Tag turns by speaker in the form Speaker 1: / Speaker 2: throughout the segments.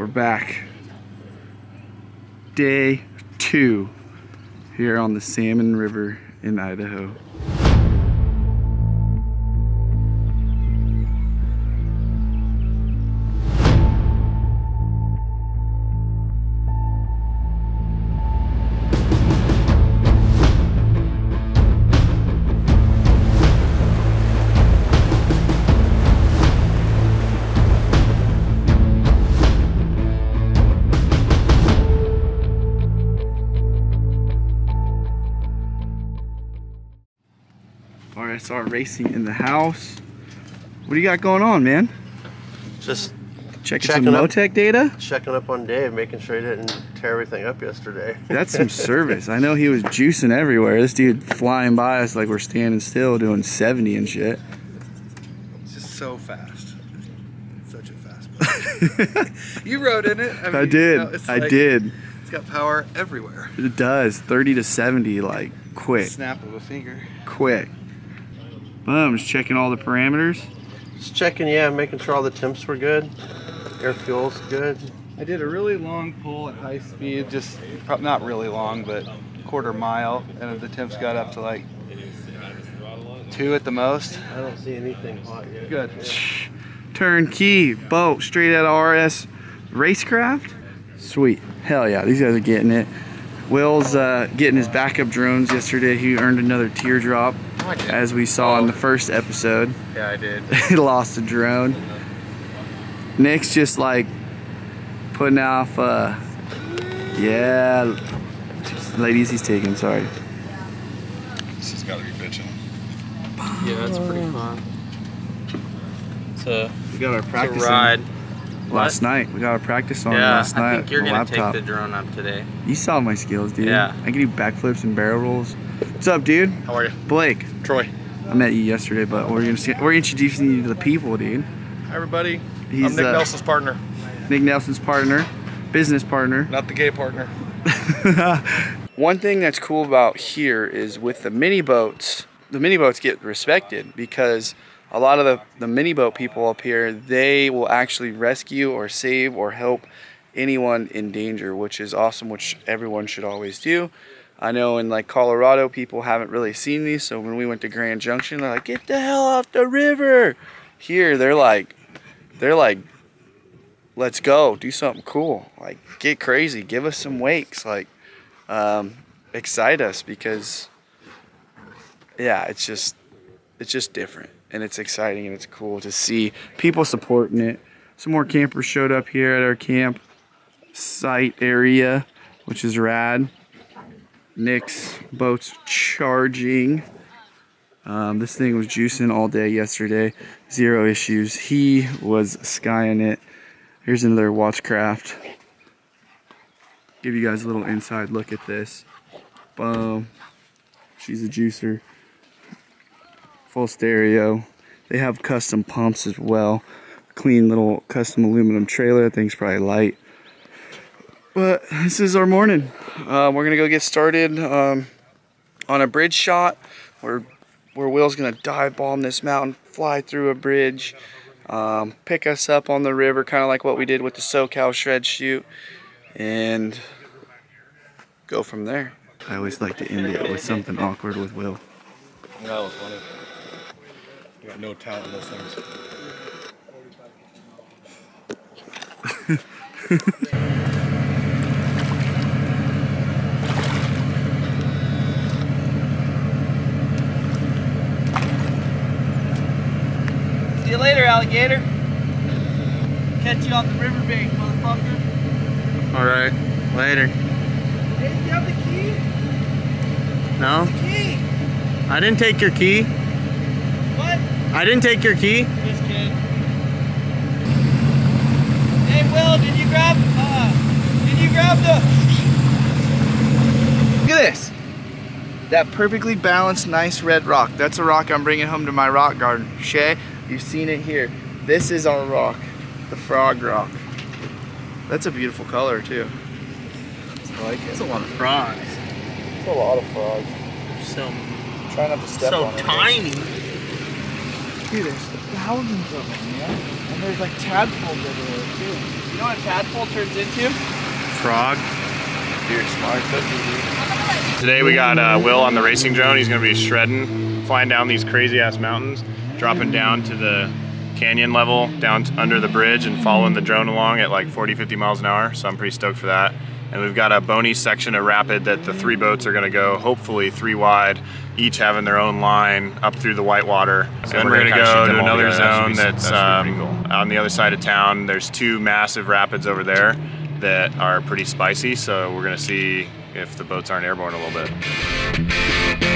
Speaker 1: We're back. Day two here on the Salmon River in Idaho. RSR Racing in the house. What do you got going on, man?
Speaker 2: Just
Speaker 1: Checking,
Speaker 2: Checking
Speaker 1: some
Speaker 2: up.
Speaker 1: Motec data?
Speaker 2: checking up on Dave, making sure he didn't tear everything up yesterday.
Speaker 1: That's some service. I know he was juicing everywhere. This dude flying by us like we're standing still doing 70 and shit.
Speaker 3: It's just so fast. Such a fast boat. you rode in it. I, mean,
Speaker 1: I
Speaker 3: you
Speaker 1: did.
Speaker 3: know,
Speaker 1: I
Speaker 3: like-
Speaker 1: did.
Speaker 3: It's got power everywhere.
Speaker 1: It does. 30 to 70, like quick,
Speaker 3: Snap of a finger.
Speaker 1: quick. Boom, just checking all the parameters.
Speaker 2: Just checking, yeah, making sure all the temps were good. Air fuel's good.
Speaker 3: I did a really long pull at high speed, just not really long, but quarter mile, and the temps got up to like two at the most.
Speaker 2: I don't see anything hot yet.
Speaker 3: Good.
Speaker 1: Turnkey boat straight out of RS Racecraft. Sweet. Hell yeah, these guys are getting it. Will's uh, getting his backup drones yesterday. He earned another teardrop,
Speaker 3: I did.
Speaker 1: as we saw in the first episode.
Speaker 3: Yeah, I did.
Speaker 1: he lost a drone. Nick's just like putting off, uh, yeah, ladies, he's taking, sorry.
Speaker 4: This has got to be bitching.
Speaker 5: Yeah, that's pretty fun. So
Speaker 1: We got our practice
Speaker 5: ride.
Speaker 1: last night. We got our practice on
Speaker 5: Yeah,
Speaker 1: last night.
Speaker 5: I think you're gonna
Speaker 1: laptop.
Speaker 5: take the drone up today.
Speaker 1: You saw my skills, dude.
Speaker 5: Yeah.
Speaker 1: I can do backflips and barrel rolls. What's up, dude?
Speaker 4: How are you?
Speaker 1: Blake.
Speaker 4: Troy.
Speaker 1: I met you yesterday, but we're gonna we're introducing you to the people, dude.
Speaker 4: Hi, everybody.
Speaker 1: He's
Speaker 4: I'm Nick
Speaker 1: uh,
Speaker 4: Nelson's partner,
Speaker 1: Nick Nelson's partner, business partner.
Speaker 4: not the gay partner.
Speaker 1: One thing that's cool about here is with the mini boats, the mini boats get respected because a lot of the, the mini boat people up here, they will actually rescue or save or help anyone in danger, which is awesome, which everyone should always do. I know in like Colorado, people haven't really seen these, so when we went to Grand Junction, they're like, get the hell off the river. Here, they're like, they're like, let's go, do something cool. Like, get crazy, give us some wakes. Like, um, excite us because yeah it's just it's just different and it's exciting and it's cool to see people supporting it some more campers showed up here at our camp site area which is rad nick's boat's charging um, this thing was juicing all day yesterday zero issues he was skying it here's another watchcraft give you guys a little inside look at this. Boom. She's a juicer. Full stereo. They have custom pumps as well. Clean little custom aluminum trailer. Thing's probably light. But this is our morning. Uh, we're gonna go get started um, on a bridge shot. Where where Will's gonna dive bomb this mountain, fly through a bridge, um, pick us up on the river, kind of like what we did with the SoCal shred shoot and go from there. I always like to end it with something awkward with Will.
Speaker 4: That was funny. You got no talent in those things.
Speaker 5: See you later, alligator. Catch you on the riverbank, motherfucker.
Speaker 1: All right, later.
Speaker 5: Hey, you have the key?
Speaker 1: No,
Speaker 5: Key?
Speaker 1: I didn't take your key.
Speaker 5: What?
Speaker 1: I didn't take your key.
Speaker 5: Just kidding. Hey, Will, did you grab, uh, did you grab the...
Speaker 1: Look at this. That perfectly balanced, nice red rock. That's a rock I'm bringing home to my rock garden. Shay, you've seen it here. This is our rock, the frog rock. That's a beautiful color too. I like it.
Speaker 5: It's a lot of frogs.
Speaker 1: It's a lot of frogs.
Speaker 5: So,
Speaker 1: Try not to step
Speaker 5: so
Speaker 1: on it.
Speaker 5: tiny.
Speaker 1: Dude, there's thousands of them, man. And there's like tadpoles everywhere too. You know what a tadpole turns into?
Speaker 6: Frog.
Speaker 2: You're smart, cookie,
Speaker 6: Today we got uh, Will on the racing drone. He's gonna be shredding, flying down these crazy ass mountains, dropping down to the canyon level, down under the bridge and following the drone along at like 40, 50 miles an hour. So I'm pretty stoked for that. And we've got a bony section of rapid that the three boats are gonna go, hopefully three wide, each having their own line up through the whitewater.
Speaker 7: So
Speaker 6: then
Speaker 7: we're gonna
Speaker 6: gonna go to another
Speaker 7: together. That should
Speaker 6: zone that's
Speaker 7: that should be
Speaker 6: um,
Speaker 7: pretty
Speaker 6: on the other side of town. There's two massive rapids over there that are pretty spicy. So we're gonna see if the boats aren't airborne a little bit.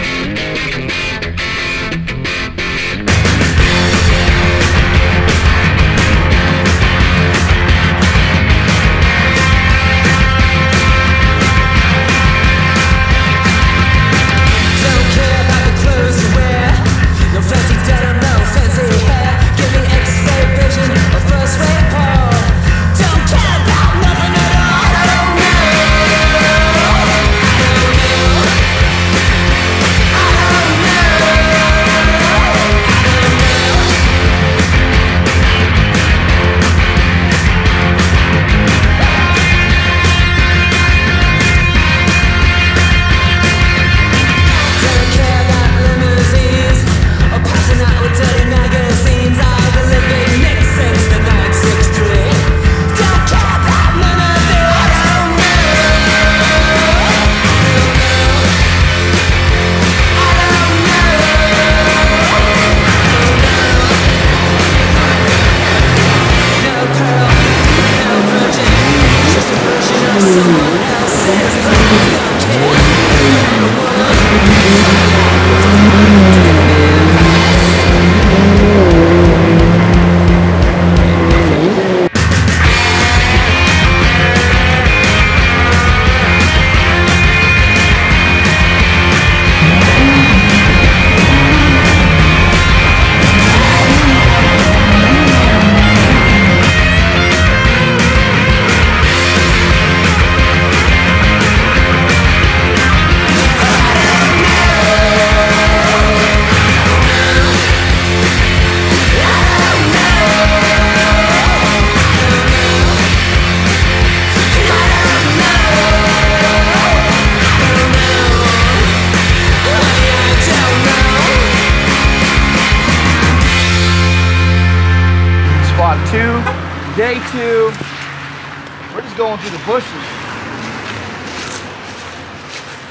Speaker 1: Two, day two. We're just going through the bushes.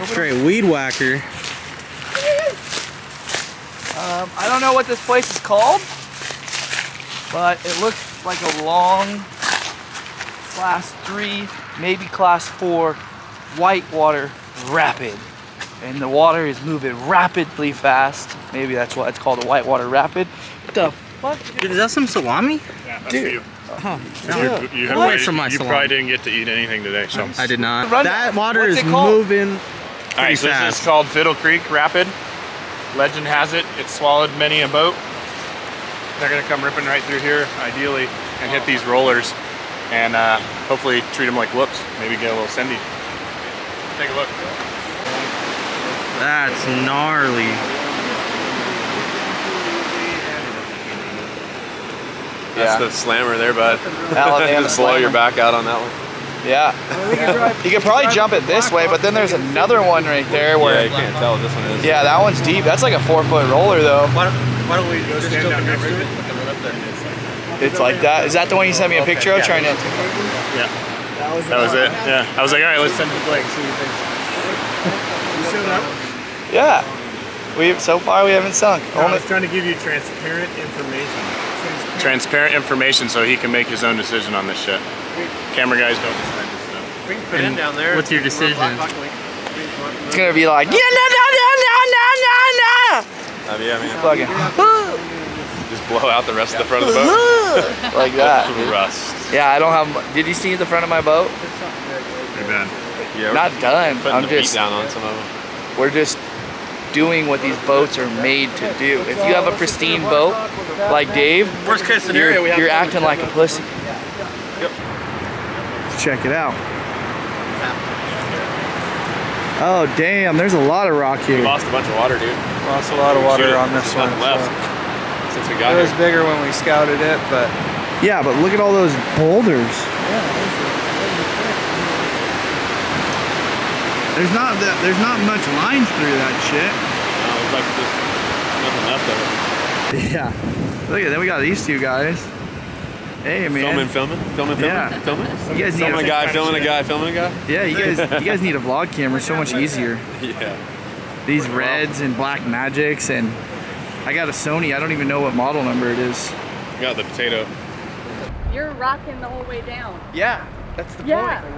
Speaker 8: Straight weed whacker.
Speaker 1: Um, I don't know what this place is called, but it looks like a long class three, maybe class four whitewater rapid. And the water is moving rapidly fast. Maybe that's why it's called a whitewater rapid. What the fuck?
Speaker 8: Dude, is that some salami?
Speaker 1: Dude.
Speaker 8: Oh,
Speaker 6: You, you,
Speaker 8: What?
Speaker 6: probably,
Speaker 8: Some of my
Speaker 6: you probably didn't get to eat anything today. So.
Speaker 8: I did not.
Speaker 1: Run-
Speaker 8: that water
Speaker 1: what's
Speaker 8: is
Speaker 1: it called?
Speaker 8: moving.
Speaker 6: All right, so this is called Fiddle Creek Rapid. Legend has it, it swallowed many a boat. They're gonna come ripping right through here, ideally, and hit these rollers, and uh, hopefully treat them like whoops. Maybe get a little sendy. Take a look.
Speaker 8: That's gnarly.
Speaker 7: That's
Speaker 1: Yeah.
Speaker 7: the slammer there, bud.
Speaker 1: Alabama
Speaker 7: Just blow your back out on that one.
Speaker 1: Yeah. You could probably jump it this way, but then there's another one right there
Speaker 7: Yeah,
Speaker 1: where.
Speaker 7: you can't tell what this one is.
Speaker 1: Yeah, that one's deep. That's like a four foot roller though.
Speaker 8: Why don't, why don't we go stand down next to it?
Speaker 1: It's like that. Is that the one you sent me a picture of? Trying to.
Speaker 6: Yeah. That was it. Yeah. I was like, all right, let's send it to Blake. See what he thinks.
Speaker 1: Yeah. We so far we haven't sunk. Only,
Speaker 9: trying to give you transparent information.
Speaker 6: Transparent information so he can make his own decision on this shit. Camera guys don't decide this stuff.
Speaker 8: We can put in down there.
Speaker 9: What's your decision?
Speaker 1: it's gonna be like yeah no no no no no no no.
Speaker 7: Uh, yeah, I mean,
Speaker 1: Fucking
Speaker 7: just blow out the rest of the front of the boat.
Speaker 1: like that.
Speaker 7: Rust.
Speaker 1: Yeah, I don't have. Did you see the front of my boat?
Speaker 6: Pretty bad.
Speaker 7: Yeah, we're
Speaker 1: Not done. I'm
Speaker 7: the beat
Speaker 1: just.
Speaker 7: down on some of them.
Speaker 1: We're just doing what these boats are made to do. If you have a pristine boat, like Dave,
Speaker 8: Worst case
Speaker 1: you're,
Speaker 8: scenario, we have
Speaker 1: you're acting like a pussy.
Speaker 2: Check it out. Oh damn, there's a lot of rock
Speaker 7: We
Speaker 2: here.
Speaker 7: lost a bunch of water, dude.
Speaker 3: Lost a lot of water
Speaker 7: Should've-
Speaker 3: on this one.
Speaker 7: left
Speaker 3: so-
Speaker 7: since we got
Speaker 3: It was
Speaker 7: here.
Speaker 3: bigger when we scouted it, but
Speaker 1: Yeah, but look at all those boulders. There's not that. There's not much lines through that shit.
Speaker 7: No, it's like just nothing left of it.
Speaker 1: Yeah. Look at that. We got these two guys. Hey man.
Speaker 7: Filming, filming, filming, filming,
Speaker 1: Yeah.
Speaker 7: filming.
Speaker 1: You guys need
Speaker 7: filming a
Speaker 1: a-
Speaker 7: guy, filming a guy, filming a guy.
Speaker 1: Yeah, you guys. You guys need a vlog camera. So much easier.
Speaker 7: Yeah.
Speaker 1: These reds and black magics and. I got a Sony. I don't even know what model number it is.
Speaker 7: Got the potato.
Speaker 10: You're rocking the whole way down.
Speaker 5: Yeah, that's the
Speaker 10: Yeah.
Speaker 5: point.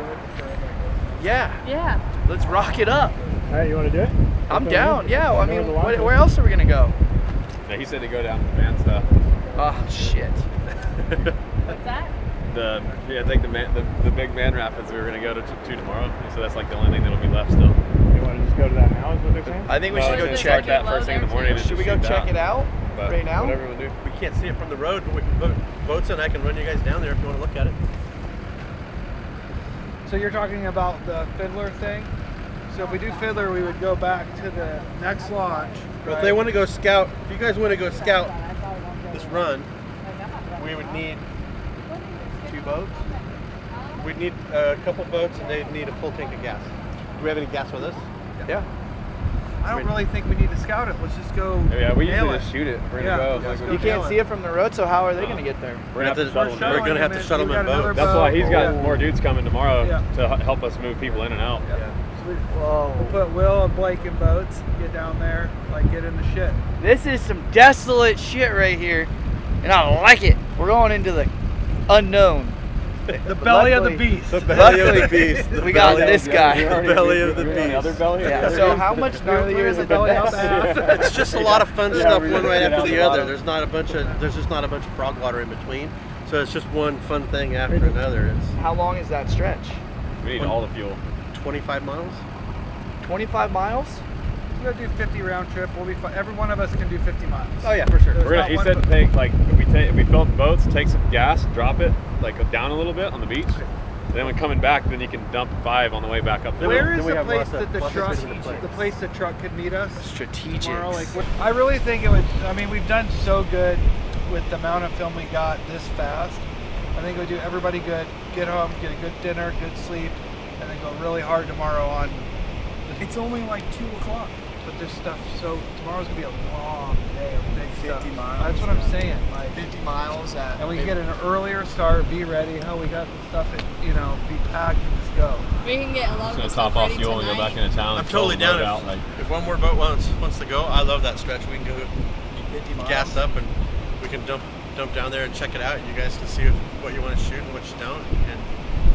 Speaker 5: Yeah,
Speaker 10: Yeah.
Speaker 5: let's rock it up.
Speaker 11: All right, you want to do it?
Speaker 5: I'm down. Yeah, I mean,
Speaker 11: Go to the
Speaker 5: what, where else are we gonna go?
Speaker 7: Yeah, he said to go down the van stuff.
Speaker 5: Oh shit.
Speaker 10: What's that?
Speaker 7: The yeah, I think the man, the, the big man rapids we were gonna go to, to tomorrow. So that's like the only thing that'll be left still.
Speaker 11: You want to just go to that now? Is what they're saying?
Speaker 5: I think we
Speaker 7: Well,
Speaker 5: should go check
Speaker 7: gonna start
Speaker 5: it.
Speaker 7: that first thing in the morning.
Speaker 5: Should we go
Speaker 7: shoot
Speaker 5: check it out
Speaker 7: But
Speaker 5: right now?
Speaker 7: Whatever we do.
Speaker 2: We can't see it from the road, but we can put boats in. I can run you guys down there if you want to look at it.
Speaker 3: So you're talking about the Fiddler thing? So if we do Fiddler, we would go back to the next launch.
Speaker 2: But if they want to go scout, if you guys want to go scout this run, we would need two boats. We'd need a couple boats, and they'd need a full tank of gas. Do we have any gas with us?
Speaker 5: Yeah.
Speaker 3: I don't really think we need to scout it. Let's just go.
Speaker 7: Oh, yeah, we
Speaker 3: nail
Speaker 7: usually
Speaker 3: it.
Speaker 7: just shoot it. We're
Speaker 3: Yeah,
Speaker 7: gonna go. Like,
Speaker 3: go
Speaker 5: You can't
Speaker 3: nail
Speaker 5: see it from the road, so how are they gonna get there?
Speaker 7: We're gonna have to,
Speaker 2: We're
Speaker 7: shuttle
Speaker 2: we're
Speaker 7: them.
Speaker 2: gonna have to shuttle them
Speaker 3: got
Speaker 2: in
Speaker 3: another
Speaker 2: boats.
Speaker 7: That's why he's got
Speaker 3: Yeah.
Speaker 7: more dudes coming tomorrow
Speaker 3: Yeah.
Speaker 7: to help us move people in and out.
Speaker 5: Whoa.
Speaker 3: We'll put Will and Blake in boats, get down there, like get in the shit.
Speaker 5: This is some desolate shit right here, and I like it. We're going into the unknown.
Speaker 3: The belly of the beast.
Speaker 2: The belly of the beast. The
Speaker 5: we got this
Speaker 2: of-
Speaker 5: guy.
Speaker 2: The belly of the
Speaker 7: Another
Speaker 2: beast.
Speaker 7: belly?
Speaker 5: Yeah. So how much gnarlier is
Speaker 3: the
Speaker 5: it
Speaker 3: belly
Speaker 5: than
Speaker 3: up
Speaker 5: this?
Speaker 2: It's just a lot of fun stuff, one
Speaker 7: just
Speaker 2: right after the
Speaker 7: the
Speaker 2: other. There's not a bunch of there's just not a bunch of frog water in between. So it's just one fun thing after another. It's
Speaker 5: How long is that stretch?
Speaker 7: We need all the fuel.
Speaker 2: 25 miles.
Speaker 5: 25 miles?
Speaker 3: We're gonna do 50 round trip. We'll be fine. Every one of us can do 50 miles.
Speaker 5: Oh yeah, for sure.
Speaker 3: There's
Speaker 7: We're gonna, he said
Speaker 3: boat-
Speaker 7: take like if we take if we fill up boats, take some gas, drop it like down a little bit on the beach. Then when coming back, then you can dump five on the way back up there.
Speaker 3: Where
Speaker 2: Then
Speaker 3: is
Speaker 2: we
Speaker 3: the place that the truck,
Speaker 2: the place.
Speaker 3: the truck could meet us
Speaker 5: Strategic.
Speaker 3: tomorrow? Like, I really think it would. I mean, we've done so good with the amount of film we got this fast. I think it would do everybody good. Get home, get a good dinner, good sleep, and then go really hard tomorrow on.
Speaker 5: It's only like two o'clock.
Speaker 3: But this stuff. So tomorrow's gonna be a long day of big
Speaker 5: 50
Speaker 3: stuff.
Speaker 5: miles.
Speaker 3: That's what I'm saying. Like,
Speaker 5: 50 miles at.
Speaker 3: and we can get an earlier start. Be ready. Hell, we got the stuff. At, you know, be packed and just go.
Speaker 10: We can get a lot
Speaker 7: Just
Speaker 10: of
Speaker 7: gonna
Speaker 10: stuff
Speaker 7: top off
Speaker 10: ready
Speaker 7: fuel and go back into town.
Speaker 2: I'm totally down
Speaker 7: boat
Speaker 2: if,
Speaker 7: out. Like
Speaker 2: if one more boat wants wants to go. I love that stretch. We can go
Speaker 5: 50 miles.
Speaker 2: gas up and we can dump dump down there and check it out. You guys can see if, what you want to shoot and what you don't, and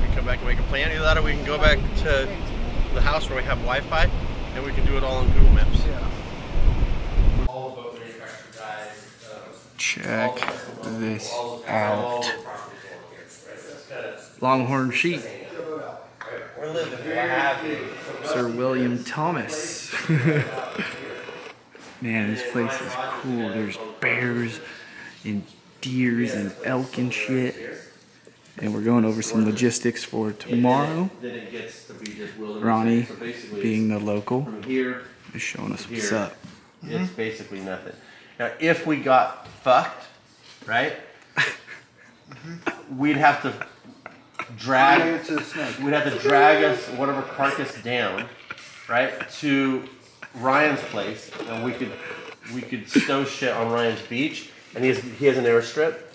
Speaker 2: we can come back and make a plan. Either that, or we can go back to the house where we have Wi-Fi, and we can do it all on Google Maps.
Speaker 3: Yeah.
Speaker 1: Check this out. Longhorn sheep. Sir William Thomas. Man, this place is cool. There's bears and deers and elk and shit. And we're going over some logistics for tomorrow.
Speaker 2: Then it gets to be just.
Speaker 1: Ronnie,
Speaker 2: So
Speaker 1: being the local,
Speaker 2: from here,
Speaker 1: is showing us what's
Speaker 2: Here.
Speaker 1: up.
Speaker 2: it's basically nothing. Now, if we got fucked, right? we'd have to drag.
Speaker 3: to the snake.
Speaker 2: We'd have to drag us whatever carcass down, right, to Ryan's place, and we could we could stow shit on Ryan's beach, and he has he has an airstrip,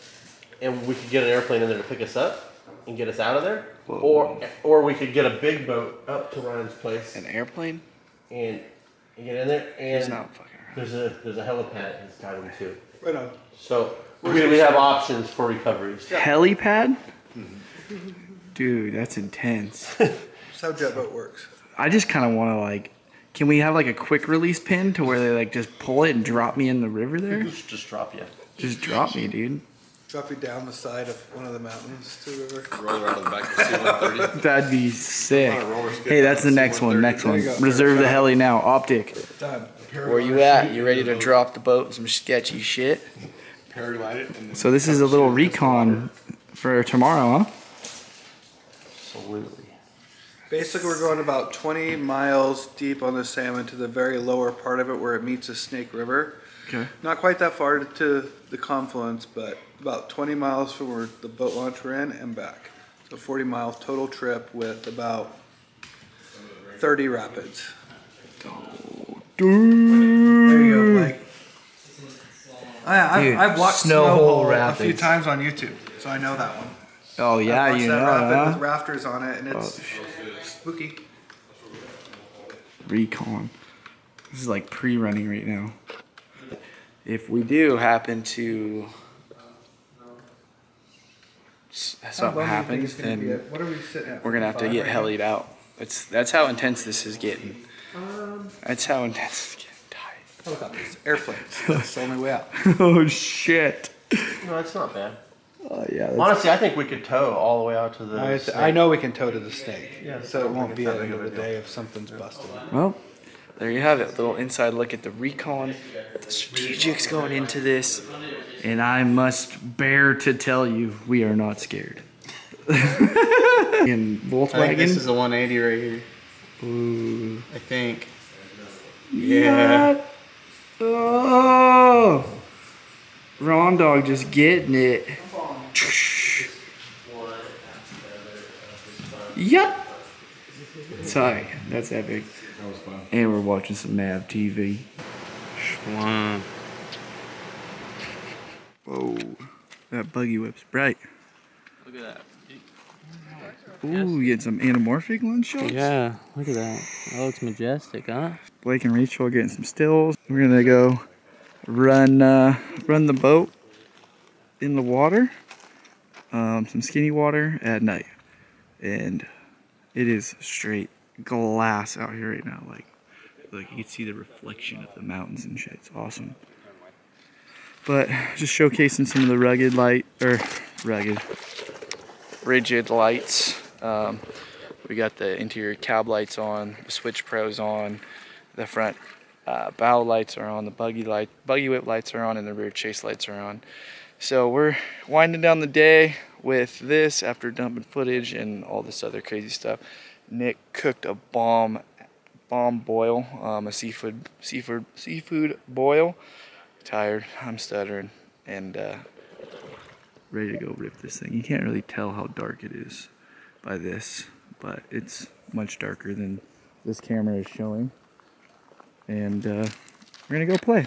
Speaker 2: and we could get an airplane in there to pick us up and get us out of there, or or we could get a big boat up to Ryan's place
Speaker 1: An airplane?
Speaker 2: and, and get in there, and
Speaker 1: He's not fucking
Speaker 2: there's a there's a helipad at his cabin too.
Speaker 3: Right on.
Speaker 2: So we, we have options for recoveries.
Speaker 1: Helipad? Mm-hmm. Dude, that's intense.
Speaker 3: That's how jet boat works.
Speaker 1: I just kind of want to like, can we have like a quick release pin to where they like just pull it and drop me in the river there?
Speaker 2: Just just drop you.
Speaker 1: Just drop me, dude.
Speaker 3: Drop you down the side of one of the mountains to the river.
Speaker 4: Roll around on the back of the C-130.
Speaker 1: That'd be sick.
Speaker 4: On a roller skate
Speaker 1: Hey, that's the
Speaker 4: down
Speaker 1: next one.
Speaker 4: C-130.
Speaker 1: Next one.
Speaker 3: There you go.
Speaker 1: Reserve the heli now. Optic.
Speaker 3: Done.
Speaker 5: Where you at? You ready to drop the boat? Some sketchy shit.
Speaker 4: Paraglide it. And then
Speaker 1: So this is a little recon for tomorrow, huh?
Speaker 2: Absolutely.
Speaker 3: Basically, we're going about 20 miles deep on the salmon to the very lower part of it where it meets the Snake River.
Speaker 1: Okay.
Speaker 3: Not quite that far to the confluence, but about 20 miles from where the boat launch we're in and back. So 40 mile total trip with about 30 rapids. There you go, Blake. I,
Speaker 5: Dude,
Speaker 3: I've, I've watched
Speaker 5: Snow
Speaker 3: Snow a few times on YouTube, so I know that one.
Speaker 5: Oh yeah, you know.
Speaker 3: rapid
Speaker 5: huh?
Speaker 3: with rafters on it, and it's
Speaker 1: Oh,
Speaker 3: spooky.
Speaker 1: recon. This is like pre-running right now. If we do happen to something happens, then
Speaker 3: What are we sitting at?
Speaker 1: we're gonna have to get
Speaker 3: right now?
Speaker 1: helied out. It's that's how intense this is getting.
Speaker 3: Um,
Speaker 1: That's how intense it's getting.
Speaker 3: helicopters, airplanes. That's the only way out.
Speaker 1: oh shit.
Speaker 2: No, it's not bad.
Speaker 1: Oh yeah. that's-
Speaker 2: Honestly, I think we could tow all the way out to the.
Speaker 3: I,
Speaker 2: snake.
Speaker 3: I know we can tow to the snake,
Speaker 2: Yeah,
Speaker 3: so it won't be at the end
Speaker 2: of
Speaker 3: of the day if something's busted.
Speaker 1: Well, there you have it. Little inside look at the recon, the strategics going into this, and I must bear to tell you, we are not scared. In Volkswagen.
Speaker 8: This is a 180 right here.
Speaker 1: Ooh.
Speaker 8: I think.
Speaker 1: Yeah. Oh. Ron Dog just getting it. Yep. Sorry, that's epic.
Speaker 4: That was fun.
Speaker 1: And we're watching some Nav TV.
Speaker 6: Wow.
Speaker 1: Whoa. That buggy whip's bright.
Speaker 8: Look at that.
Speaker 1: Ooh, you get some anamorphic lens shots.
Speaker 8: Yeah, look at that. That looks majestic, huh?
Speaker 1: Blake and Rachel are getting some stills. We're gonna go run uh, run the boat in the water, um, some skinny water at night, and it is straight glass out here right now. Like, like you can see the reflection of the mountains and shit. It's awesome. But just showcasing some of the rugged light or rugged, rigid lights. Um, we got the interior cab lights on, the switch pros on, the front uh, bow lights are on, the buggy light, buggy whip lights are on, and the rear chase lights are on. So we're winding down the day with this after dumping footage and all this other crazy stuff. Nick cooked a bomb, bomb boil, um, a seafood, seafood, seafood boil. Tired, I'm stuttering, and uh, ready to go rip this thing. You can't really tell how dark it is by this, but it's much darker than this camera is showing. And uh, we're gonna go play.